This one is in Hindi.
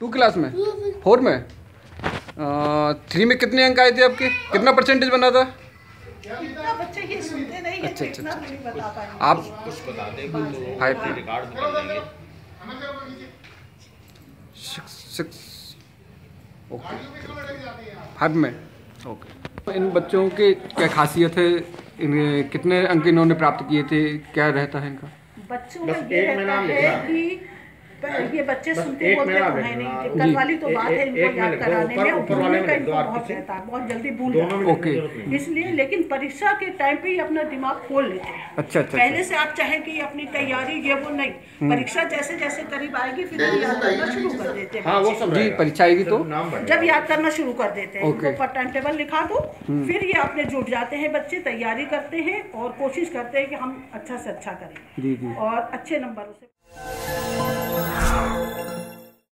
टू क्लास में? फोर में? थ्री में कितने अंक आए थे आपके? कितना परसेंटेज बना था? बच्चे ये सुनते नहीं अच्छा, तो अच्छा, अच्छा। आप कुछ बता दें फाइव में सिक्स सिक्स ओके फाइव में? ओके इन बच्चों के क्या खासियत है? इन कितने अंक इन्होंने प्राप्त किए थे? क्या रहता है इनका? बच्चों में ये रहता है कि ये बच्चे सुनते बोलते तो है नहीं। कल वाली तो बात है इनको याद कराने में ऊपर भूलने का इनको बहुत रहता है बहुत जल्दी भूल जाते। हैं। इसलिए लेकिन परीक्षा के टाइम पे ही अपना दिमाग खोल लेते हैं। अच्छा अच्छा पहले से आप चाहें कि अपनी तैयारी ये वो नहीं। परीक्षा जैसे जैसे करीब आएगी फिर याद करना शुरू कर देते हैं हाँ वो सब जी परीक्षा आएगी तो? जब याद करना शुरू कर देते हैं। इनको टाइम टेबल लिखा दो फिर ये अपने जुट जाते हैं बच्चे तैयारी करते हैं और कोशिश करते हैं कि हम अच्छा से अच्छा करें। जी जी। और अच्छे नंबरों से